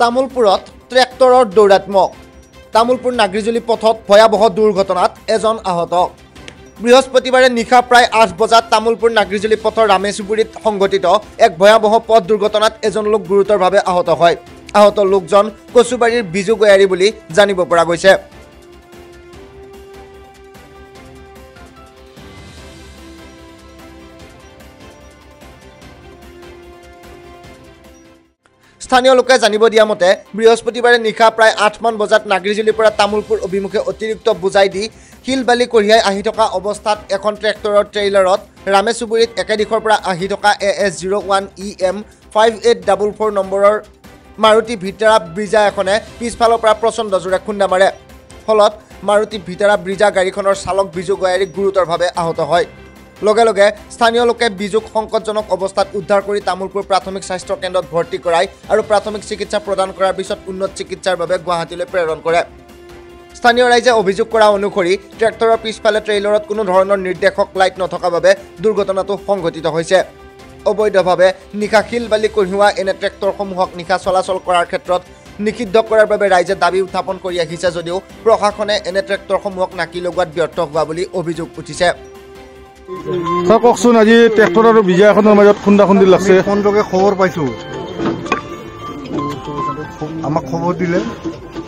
তামোলপুৰত ট্ৰেক্টৰৰ দৌৰাত্মক তামোলপুৰ নাগৰিজুলি পথত ভয়াৱহ দুৰ্ঘটনাত এজন আহত। বৃহস্পতিবাৰে নিশা প্ৰায় আঠ বজাত তামোলপুৰ নাগৰিজুলি পথৰ ৰামেচুবুৰীত সংঘটিত এক ভয়াৱহ পথ দুৰ্ঘটনাত এজন লোক গুৰুতৰভাৱে আহত হয়। আহত লোকজন কচুবাৰীৰ বিজু গয়াৰী বুলি জানিব পৰা গৈছে। স্থানীয় লোকে জানিব দিয়া মতে বৃহস্পতিবাৰে নিশা প্ৰায় আঠমান বজাত নাগৰিজুলিৰ পৰা তামোলপুৰ অভিমুখে অতিৰিক্ত বুজাই দি শিল বালি কঢ়িয়াই আহি থকা অৱস্থাত এখন ট্ৰেক্টৰৰ ট্ৰেইলাৰত ৰামেচুবুৰীত একে দিশৰ পৰা আহি থকা A S zero' one E M five eight double four নম্বৰৰ মাৰুতি ভিতাৰা ব্ৰিজা এখনে পিছফালৰ পৰা প্ৰচণ্ড জোৰে খুন্দা মাৰে। ফলত মাৰুতি ভিতাৰা ব্ৰিজা গাড়ীখনৰ চালক বিজু গয়াৰী গুৰুতৰভাৱে আহত হয়। লগে লগে স্থানীয় লোকে বিজুক সংকটজনক অৱস্থাত উদ্ধাৰ কৰি তামোলপুৰ প্ৰাথমিক স্বাস্থ্য কেন্দ্ৰত ভৰ্তি কৰাই আৰু প্ৰাথমিক চিকিৎসা প্ৰদান কৰাৰ পিছত উন্নত চিকিৎসাৰ বাবে গুৱাহাটীলৈ প্ৰেৰণ কৰে। স্থানীয় ৰাইজে অভিযোগ কৰা অনুসৰি ট্ৰেক্টৰৰ পিছফালে ট্ৰেইলাৰত কোনো ধৰণৰ নিৰ্দেশক লাইট নথকাৰ বাবে দুৰ্ঘটনাটো সংঘটিত হৈছে। অবৈধভাৱে নিশা শিল বালি কঢ়িওৱা এনে ট্ৰেক্টৰসমূহক নিশা চলাচল কৰাৰ ক্ষেত্ৰত নিষিদ্ধ কৰাৰ বাবে ৰাইজে দাবী উত্থাপন কৰি আহিছে যদিও প্ৰশাসনে এনে ট্ৰেক্টৰসমূহক নাকি লগোৱাত ব্যৰ্থ হোৱা বুলি অভিযোগ উঠিছে। কওকচোন আজি ট্ৰেক্টৰ আৰু বিজয়া এখনৰ মাজত খুন্দা খুন্দি লাগছে। ফোনযোগে খবৰ পাইছোঁ। আমাক খবৰ দিলে।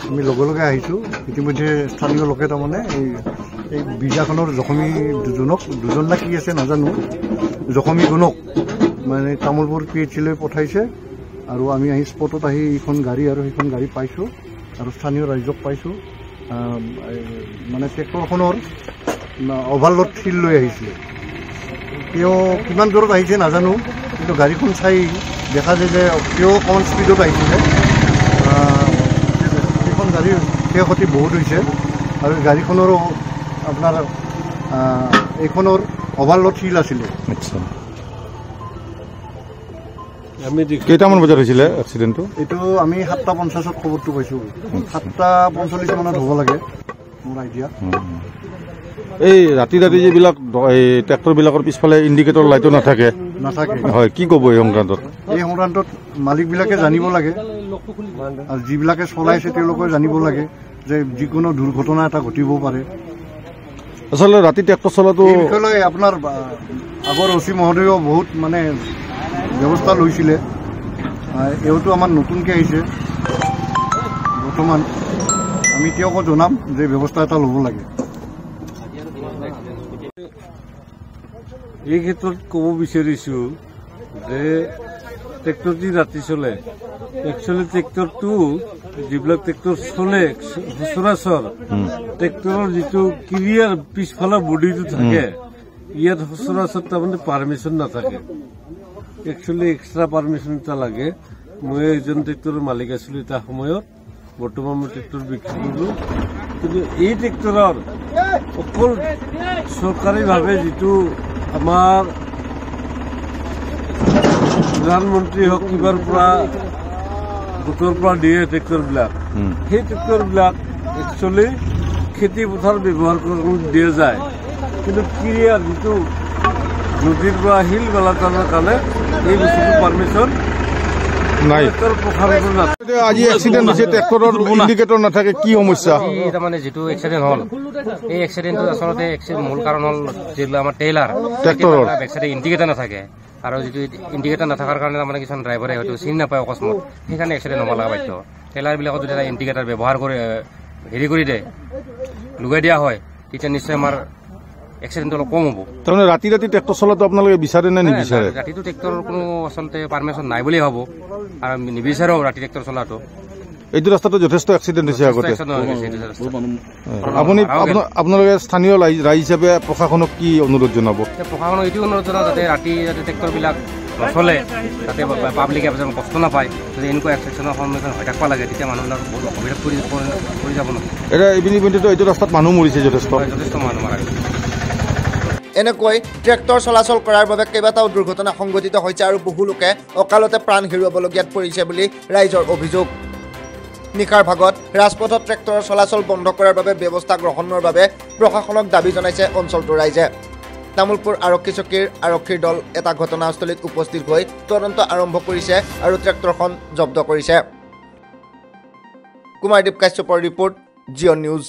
আমি লগে লগে আহিছোঁ। ইতিমধ্যে স্থানীয় লোকে তাৰমানে এই এই বিজাখনৰ জখমী দুজনক দুজন না কি আছে নাজানো জখমীজনক মানে তামোলপুৰ পি এইচ চিলৈ পঠাইছে। আৰু আমি আহি স্পটত আহি এইখন গাড়ী আৰু সেইখন গাড়ী পাইছোঁ। আৰু স্থানীয় ৰাইজক পাইছোঁ। মানে ট্ৰেক্টৰখনৰ অভাৰলোড ফিল লৈ আহিছিলে তেওঁ কিমান দূৰত আহিছে নাজানো কিন্তু গাড়ীখন চাই দেখা যায় যে তেওঁ অকণমান স্পীডত আহিছিলে। আহ, সেইখন গাড়ীৰ ক্ষয়ক্ষতি বহুত হৈছে। আৰু গাড়ীখনৰো আপোনাৰ এইখনৰ অভাৰলোড ফিল আছিলে। আচ্ছা। কেইটামান বজাত হৈছিলে এক্সিডেণ্টটো এইটো আমি সাতটা পঞ্চাছত খবৰটো পাইছোঁ। সাতটা পঞ্চল্লিছ মানত হ'ব লাগে মোৰ আইডিয়া এই ৰাতি ৰাতি যিবিলাক এই ট্ৰেক্টৰবিলাকৰ পিছফালে ইণ্ডিকেটৰ লাইটো নাথাকে। নাথাকে। হয় কি ক'ব এই সংক্ৰান্তত? এই সংক্ৰান্তত মালিকবিলাকে জানিব লাগে। আৰু যিবিলাকে চলাইছে তেওঁলোকে জানিব লাগে যে যিকোনো দুৰ্ঘটনা এটা ঘটিব পাৰে। আচলতে ৰাতি ট্ৰেক্টৰ বিষয়লৈ আপোনাৰ আগৰ অ চি মহোদয়েও বহুত মানে ব্যৱস্থা লৈছিলে। এওঁতো আমাৰ নতুনকৈ আহিছে। বৰ্তমান আমি তেওঁকো জনাম যে ব্যৱস্থা এটা ল'ব লাগে। এই ক্ষেত্ৰত ক'ব বিচাৰিছো যে ট্ৰেক্টৰ যি ৰাতি চলে। একচুৱেলি ট্ৰেক্টৰটো যিবিলাক ট্ৰেক্টৰ চলে সচৰাচৰ ট্ৰেক্টৰৰ যিটো ক্লিয়াৰ পিছফালৰ বডিটো থাকে ইয়াত সচৰাচৰ তাৰমানে পাৰ্মিশ্যন নাথাকে। একচুৱেলি এক্সট্ৰা পাৰ্মিশ্যন এটা লাগে। মই এজন ট্ৰেক্টৰৰ মালিক আছিলো এটা সময়ত। বৰ্তমান মই ট্ৰেক্টৰ বিক্ৰী কৰিলো। কিন্তু এই ট্ৰেক্টৰৰ অকল চৰকাৰীভাৱে যিটো আমাৰ প্ৰধানমন্ত্ৰী হওক কিবাৰ পৰা গোটৰ পৰা দিয়ে ট্ৰেক্টৰবিলাক। সেই ট্ৰেক্টৰবিলাক একচুৱেলি খেতি পথাৰ ব্যৱহাৰ কৰিবলৈ দিয়া যায় কিন্তু ক্ৰিয়াৰ যিটো নদীৰ পৰা শিল বেলাটানৰ কাৰণে এই বস্তুটো পাৰ্মিশ্যন নাই। আজি এক্সিডেণ্ট হৈছে ট্ৰেক্টৰৰ ইণ্ডিকেটৰ নাথাকে কি সমস্যা? এই তাৰমানে যিটো এক্সিডেণ্ট হ'ল এই এক্সিডেণ্টটো আচলতে মূল কাৰণ হ'ল যিটো আমাৰ ট্ৰেইলাৰ ট্ৰেক্টৰৰ। বেকচাইডে ইণ্ডিকেটাৰ নাথাকে। আৰু যিটো ইণ্ডিকেটাৰ নথকাৰ কাৰণে তাৰমানে কিছুমান ড্ৰাইভাৰে হয়তো চিনি নাপায় অকস্মাত সেইকাৰণে এক্সিডেণ্ট হ'ব লগা বাধ্য। ট্ৰেইলাৰবিলাকত যদি এটা ইণ্ডিকেটাৰ ব্যৱহাৰ কৰি হেৰি কৰি দিয়ে লগাই দিয়া হয় তেতিয়া নিশ্চয় আমাৰ এক্সিডেণ্টটো অলপ কম হ'ব। তাৰমানে ৰাতি ৰাতি ট্ৰেক্টৰ চলোৱাটো আপোনালোকে বিচাৰে নে নিবিচাৰে? ৰাতিটো ট্ৰেক্টৰৰ কোনো আচলতে পাৰ্মিশ্যন নাই বুলিয়ে ভাবোঁ। আৰু আমি নিবিচাৰোঁ ৰাতি ট্ৰেক্টৰ চলাটো। এইটো ৰাস্তাটো যথেষ্ট এক্সিডেণ্ট হৈছে আগতে। আপুনি আপোনালোকে স্থানীয় ৰাই- ৰাইজ হিচাপে প্ৰশাসনক কি অনুৰোধ জনাব? প্ৰশাসনক এইটো অনুৰোধ জনাওঁ যাতে ৰাতি যাতে ট্ৰেক্টৰবিলাক নচলে যাতে পাব্লিকে যেন কষ্ট নাপায় যদি এনেকুৱা এক্সিডেণ্টৰ সন্মুখীন হৈ থাকিব লাগে তেতিয়া মানুহবিলাক বহুত অসুবিধাত পৰি যাব নহয়। এতিয়া ইভিনিংটো এইটো ৰাস্তাত মানুহ মৰিছে যথেষ্ট। যথেষ্ট মানুহ মাৰা এনেকৈ ট্ৰেক্টৰ চলাচল কৰাৰ বাবে কেইবাটাও দুৰ্ঘটনা সংঘটিত হৈছে আৰু বহু লোকে অকালতে প্ৰাণ হেৰুৱাবলগীয়াত পৰিছে বুলি ৰাইজৰ অভিযোগ। নিশাৰ ভাগত ৰাজপথত ট্ৰেক্টৰৰ চলাচল বন্ধ কৰাৰ বাবে ব্যৱস্থা গ্ৰহণৰ বাবে প্ৰশাসনক দাবী জনাইছে অঞ্চলটোৰ ৰাইজে। তামোলপুৰ আৰক্ষী চকীৰ আৰক্ষীৰ দল এটা ঘটনাস্থলীত উপস্থিত হৈ তদন্ত আৰম্ভ কৰিছে আৰু ট্ৰেক্টৰখন জব্দ কৰিছে। কুমাৰদীপ কাশ্যপৰ ৰিপৰ্ট জিঅ' নিউজ।